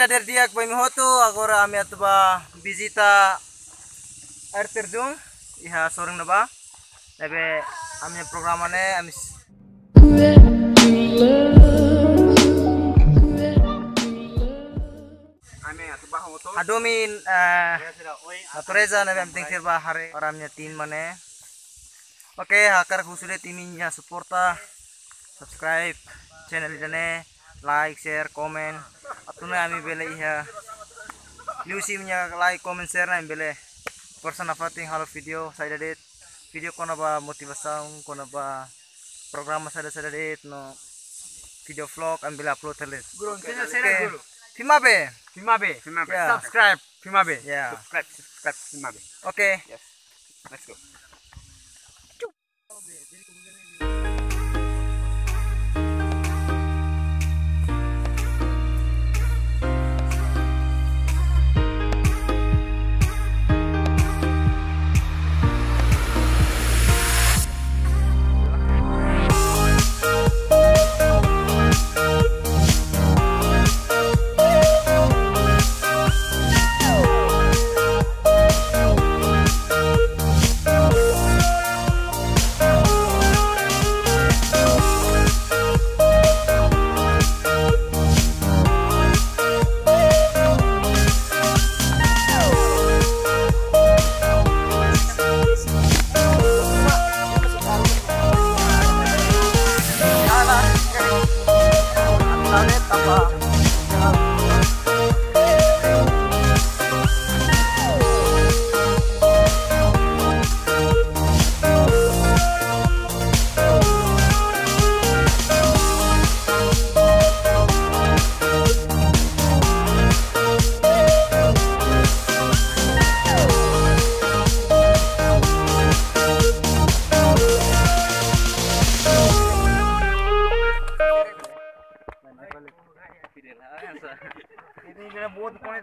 dari dia ke Hoto, agora kami atu ba visita air terjun. Iha sorong na ba? Lebe amnya programane amis Adomin eh natureza na bem tingtir ba hare oramnya tin mane. Oke, hakar kusude timinya suporta subscribe channel jane like share comment atuna ami bele iha Lucy nya like comment share na bele person afating halo video saya dit video kono ba motivasyon kono ba programa sada sada dit no video vlog ambil upload telet Oke. Fimabe Fimabe, Fimabe. Yeah. Subscribe, Fimabe. Yeah. Subscribe, subscribe, Fimabe. oke Yes. Let's go.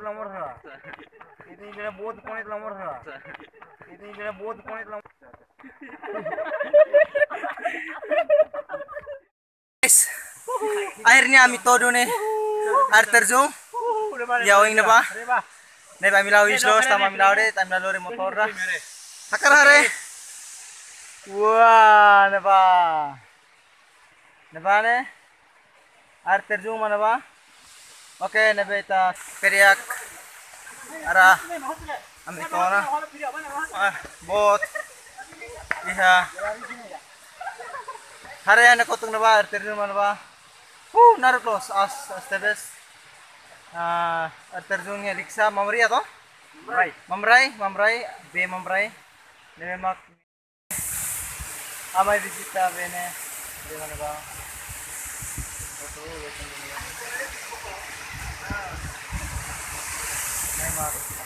Nomor. Guys, akhirnya kami todo nih air terjun. Yawing na ba? Nih kami lawis los, tama kami lawis, kami lawis motor dah. Hakar hare. Wah, na ba? Na ba ne? Air terjun mana ba? Oke, nabe ita periak ara ami ko na ah, bot. Iha hare ana ko tung na ba terjun man ba hu naru close as as tebes ah terjun nya riksa mamri ato Right. mamrai mamrai. Be mamrai. Nabe mak amai visita bene de mana ba Oto, Bolsonaro.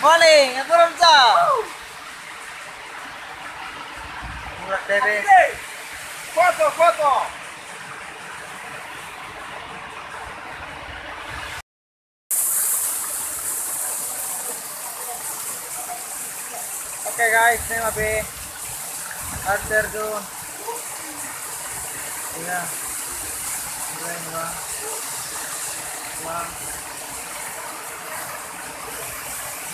Morning, everyone's up. Foto, foto. Okay guys, name up. After doon. Yeah. Mulai ba? Wow.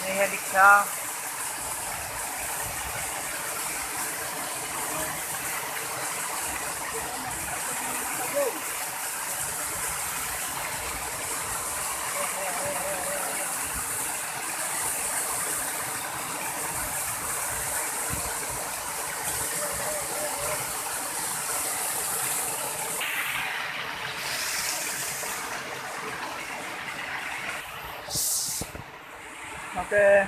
Ini helik siya. 对